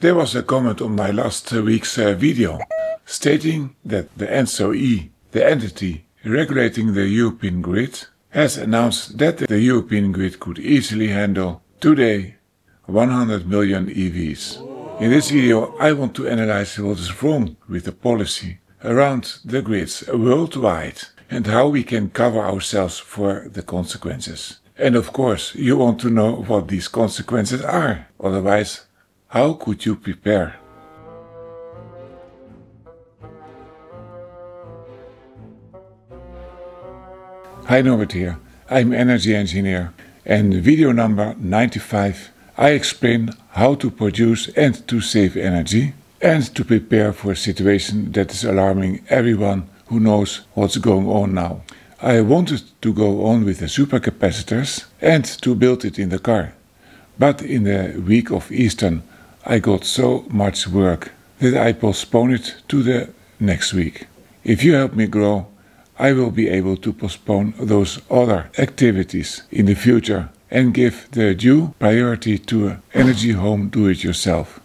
There was a comment on my last week's uh, video stating that the ENTSO-E, the entity regulating the European grid, has announced that the European grid could easily handle today 100 million EVs. In this video I want to analyze what is wrong with the policy around the grids worldwide and how we can cover ourselves for the consequences. And of course you want to know what these consequences are, otherwise how could you prepare? Hi Norbert here, I'm energy engineer and video number 95 I explain how to produce and to save energy and to prepare for a situation that is alarming everyone who knows what's going on now. I wanted to go on with the supercapacitors and to build it in the car. But in the week of Easter I got so much work that I postponed it to the next week. If you help me grow, I will be able to postpone those other activities in the future and give the due priority to energy home do-it-yourself.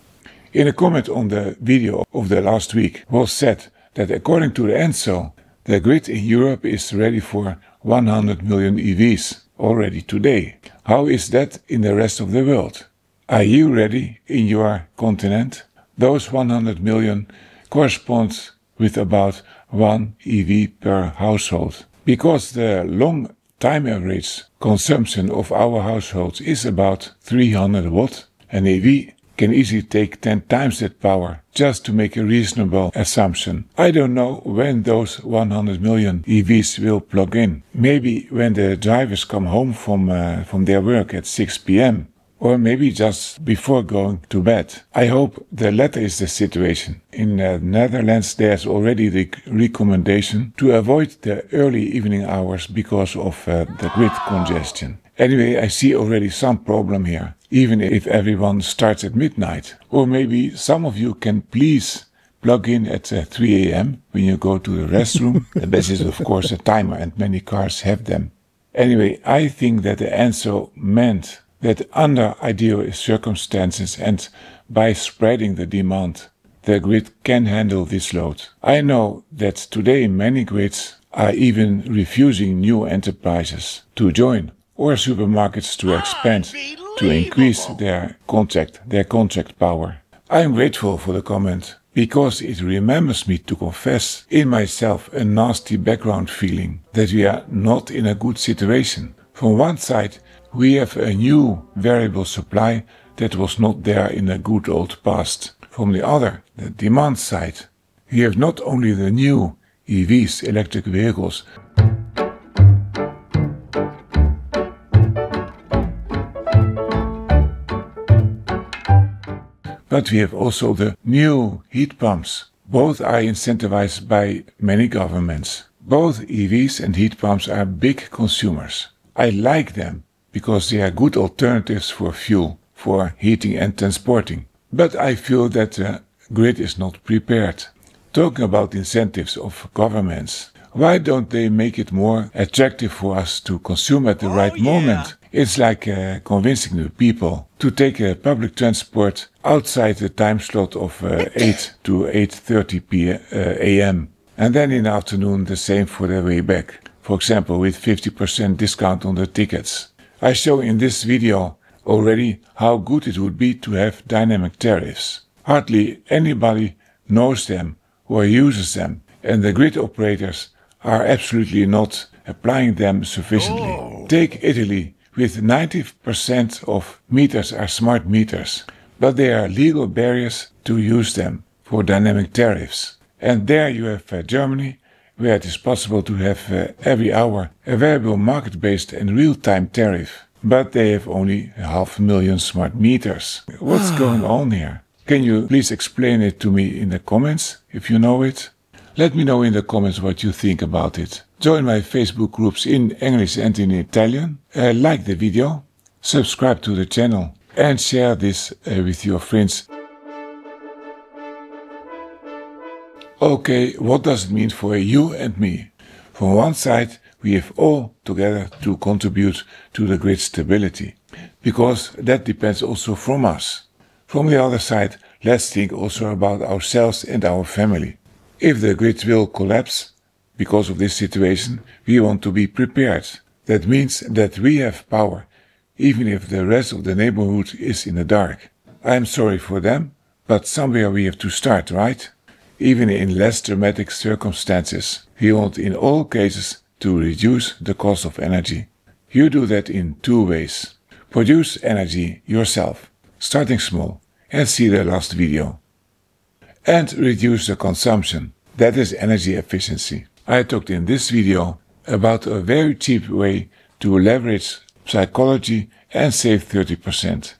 In a comment on the video of the last week was said that according to the ENTSO, the grid in Europe is ready for 100 million EVs already today. How is that in the rest of the world? Are you ready in your continent? Those 100 million corresponds with about one EV per household. Because the long time average consumption of our households is about 300 watt, an EV can easily take 10 times that power just to make a reasonable assumption. I don't know when those 100 million EVs will plug in. Maybe when the drivers come home from, uh, from their work at 6 p.m or maybe just before going to bed. I hope the latter is the situation. In the Netherlands, there's already the recommendation to avoid the early evening hours because of uh, the grid congestion. Anyway, I see already some problem here, even if everyone starts at midnight. Or maybe some of you can please plug in at uh, 3 a.m. when you go to the restroom. the best is, of course, a timer, and many cars have them. Anyway, I think that the answer meant that under ideal circumstances and by spreading the demand, the grid can handle this load. I know that today many grids are even refusing new enterprises to join or supermarkets to expand to increase their contract, their contract power. I am grateful for the comment because it remembers me to confess in myself a nasty background feeling that we are not in a good situation. From one side, we have a new variable supply that was not there in the good old past. From the other, the demand side, we have not only the new EVs, electric vehicles, but we have also the new heat pumps. Both are incentivized by many governments. Both EVs and heat pumps are big consumers. I like them because they are good alternatives for fuel, for heating and transporting. But I feel that the grid is not prepared. Talking about incentives of governments, why don't they make it more attractive for us to consume at the oh, right yeah. moment? It's like uh, convincing the people to take a public transport outside the time slot of uh, 8 to 8.30 p. Uh, a.m. And then in the afternoon the same for the way back. For example, with 50% discount on the tickets. I show in this video already how good it would be to have dynamic tariffs. Hardly anybody knows them or uses them, and the grid operators are absolutely not applying them sufficiently. Oh. Take Italy, with 90% of meters are smart meters, but there are legal barriers to use them for dynamic tariffs. And there you have uh, Germany, where it is possible to have uh, every hour a variable market-based and real-time tariff. But they have only half a million smart meters. What's going on here? Can you please explain it to me in the comments, if you know it? Let me know in the comments what you think about it. Join my Facebook groups in English and in Italian. Uh, like the video, subscribe to the channel and share this uh, with your friends Okay, what does it mean for you and me? From one side, we have all together to contribute to the grid stability, because that depends also from us. From the other side, let's think also about ourselves and our family. If the grid will collapse because of this situation, we want to be prepared. That means that we have power, even if the rest of the neighborhood is in the dark. I am sorry for them, but somewhere we have to start, right? Even in less dramatic circumstances, we want in all cases to reduce the cost of energy. You do that in two ways. Produce energy yourself, starting small, and see the last video. And reduce the consumption, that is energy efficiency. I talked in this video about a very cheap way to leverage psychology and save 30%.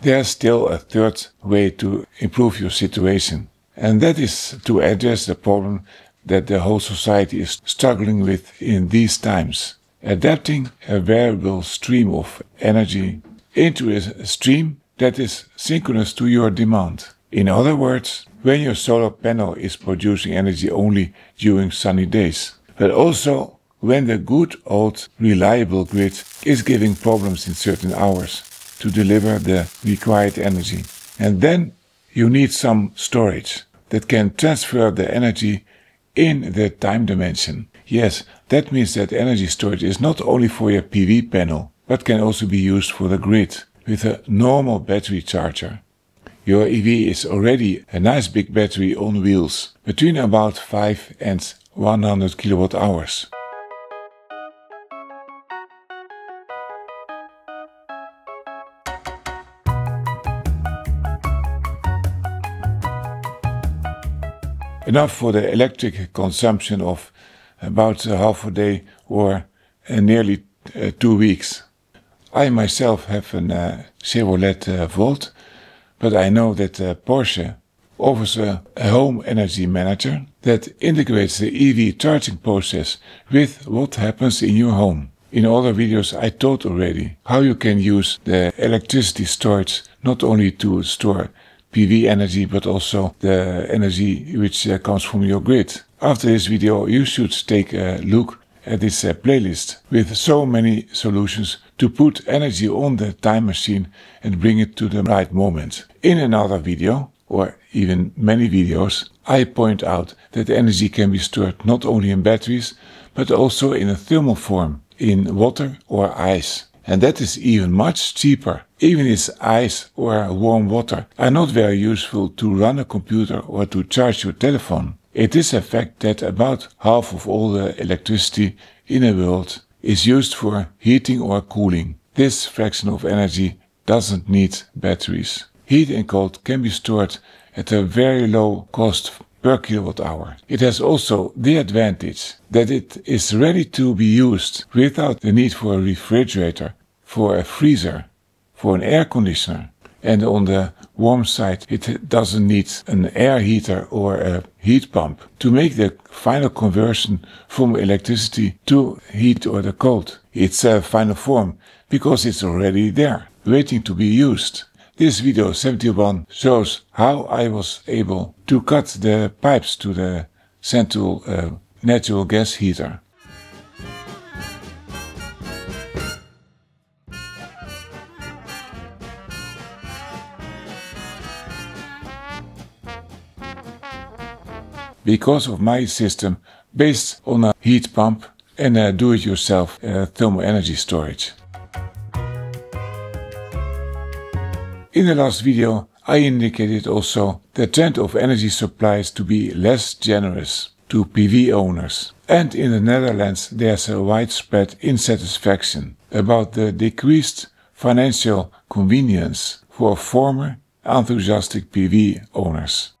There's still a third way to improve your situation, and that is to address the problem that the whole society is struggling with in these times. Adapting a variable stream of energy into a stream that is synchronous to your demand. In other words, when your solar panel is producing energy only during sunny days, but also when the good old reliable grid is giving problems in certain hours to deliver the required energy. And then you need some storage that can transfer the energy in the time dimension. Yes, that means that energy storage is not only for your PV panel, but can also be used for the grid with a normal battery charger. Your EV is already a nice big battery on wheels, between about 5 and 100 kilowatt hours. Enough for the electric consumption of about half a day or uh, nearly uh, two weeks. I myself have a uh, Chevrolet uh, Volt, but I know that Porsche offers a, home energy manager that integrates the EV charging process with what happens in your home. In other videos I taught already how you can use the electricity storage not only to store PV energy but also the energy which uh, comes from your grid. After this video you should take a look at this uh, playlist with so many solutions to put energy on the time machine and bring it to the right moment. In another video, or even many videos, I point out that energy can be stored not only in batteries, but also in a thermal form, in water or ice. And that is even much cheaper. Even if ice or warm water are not very useful to run a computer or to charge your telephone. It is a fact that about half of all the electricity in the world is used for heating or cooling. This fraction of energy doesn't need batteries. Heat and cold can be stored at a very low cost per kilowatt hour. It has also the advantage that it is ready to be used without the need for a refrigerator, for a freezer, for an air conditioner, and on the warm side it doesn't need an air heater or a heat pump to make the final conversion from electricity to heat or the cold. It's a final form because it's already there, waiting to be used. This video 71 shows how I was able to cut the pipes to the central uh, natural gas heater. because of my system based on a heat pump and a do-it-yourself uh, thermal energy storage. In the last video I indicated also the trend of energy supplies to be less generous to PV owners. And in the Netherlands there's a widespread insatisfaction about the decreased financial convenience for former enthusiastic PV owners.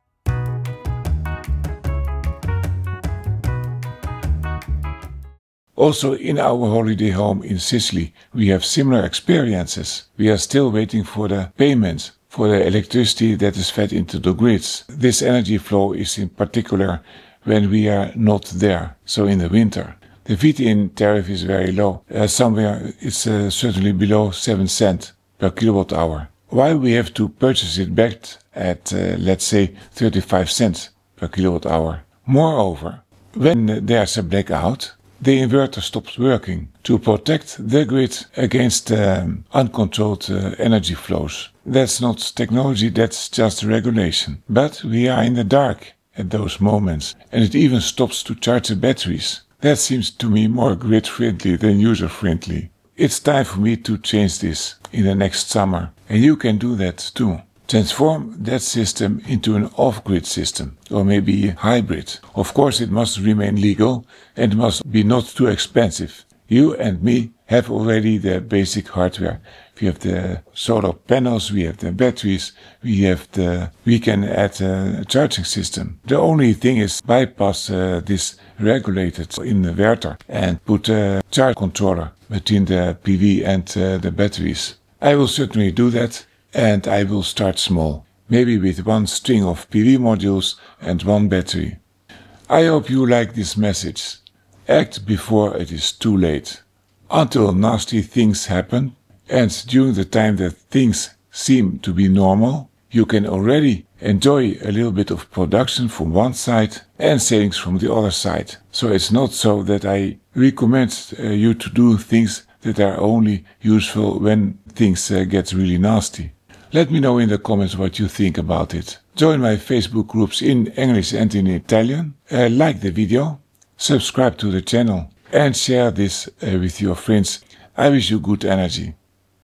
Also in our holiday home in Sicily, we have similar experiences. We are still waiting for the payments for the electricity that is fed into the grids. This energy flow is in particular when we are not there, so in the winter. The feed-in tariff is very low. Uh, somewhere it's uh, certainly below 7 cents per kilowatt hour. While we have to purchase it back at, uh, let's say, 35 cents per kilowatt hour. Moreover, when there's a blackout, the inverter stops working to protect the grid against um, uncontrolled uh, energy flows. That's not technology, that's just regulation. But we are in the dark at those moments, and it even stops to charge the batteries. That seems to me more grid friendly than user friendly. It's time for me to change this in the next summer, and you can do that too. Transform that system into an off-grid system, or maybe hybrid. Of course, it must remain legal and must be not too expensive. You and me have already the basic hardware. We have the solar panels, we have the batteries, we have the, we can add a charging system. The only thing is bypass uh, this regulated inverter and put a charge controller between the PV and uh, the batteries. I will certainly do that and I will start small, maybe with one string of PV modules and one battery. I hope you like this message. Act before it is too late. Until nasty things happen, and during the time that things seem to be normal, you can already enjoy a little bit of production from one side and savings from the other side. So it's not so that I recommend uh, you to do things that are only useful when things uh, get really nasty. Let me know in the comments what you think about it. Join my Facebook groups in English and in Italian. Uh, like the video, subscribe to the channel and share this uh, with your friends. I wish you good energy.